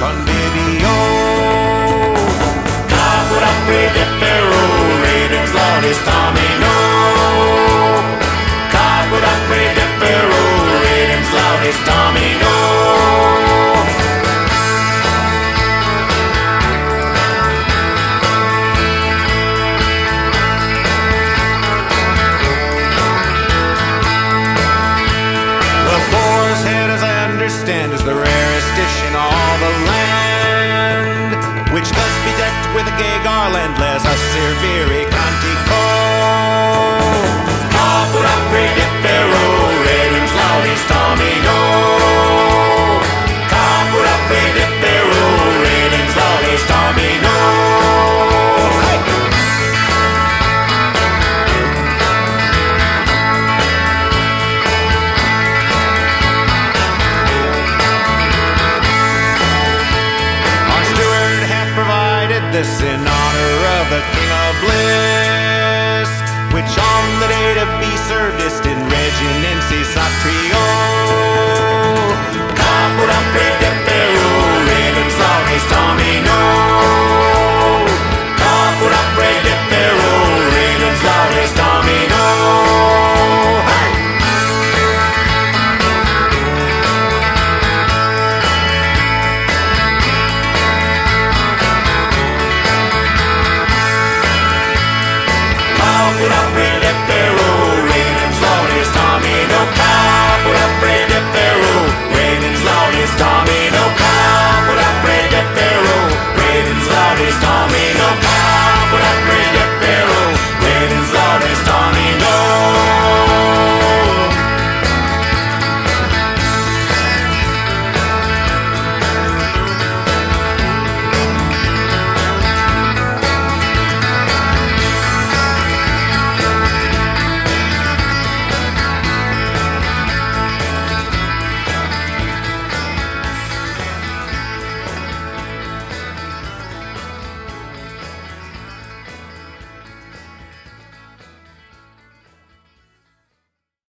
convivio. Caput apri defero, redens laudis domino. Redens laudis domino. Is the rarest dish in all the land, which thus be decked with a gay garland, les a serviri cantico. Caput apri this in honor of the King of Bliss. it. up